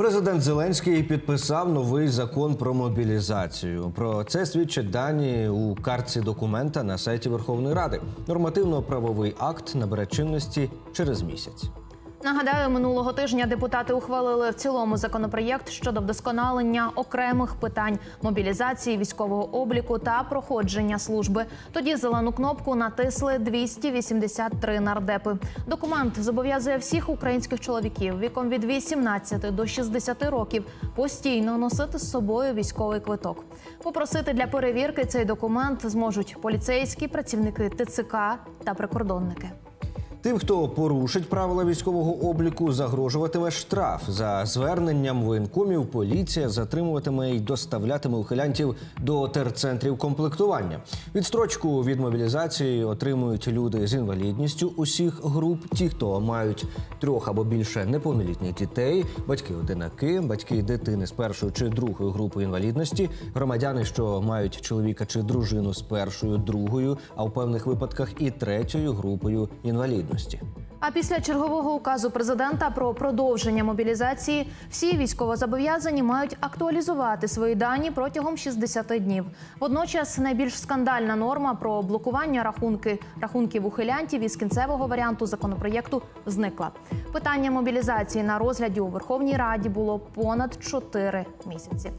Президент Зеленський підписав новий закон про мобілізацію. Про це свідчать дані у картці документа на сайті Верховної Ради. Нормативно-правовий акт набере чинності через місяць. Нагадаю, минулого тижня депутати ухвалили в цілому законопроєкт щодо вдосконалення окремих питань мобілізації, військового обліку та проходження служби. Тоді зелену кнопку натисли 283 нардепи. Документ зобов'язує всіх українських чоловіків віком від 18 до 60 років постійно носити з собою військовий квиток. Попросити для перевірки цей документ зможуть поліцейські, працівники ТЦК та прикордонники. Тим, хто порушить правила військового обліку, загрожуватиме штраф. За зверненням воєнкомів поліція затримуватиме і доставлятиме ухилянтів до терцентрів комплектування. Відстрочку від мобілізації отримують люди з інвалідністю усіх груп, ті, хто мають трьох або більше неповнолітніх дітей, батьки-одинаки, батьки дитини з першої чи другої групи інвалідності, громадяни, що мають чоловіка чи дружину з першою, другою, а в певних випадках і третьою групою інвалідності. А після чергового указу президента про продовження мобілізації всі військовозобов'язані мають актуалізувати свої дані протягом 60 днів. Водночас найбільш скандальна норма про блокування рахунки рахунків ухилянтів із кінцевого варіанту законопроєкту зникла. Питання мобілізації на розгляді у Верховній Раді було понад 4 місяці.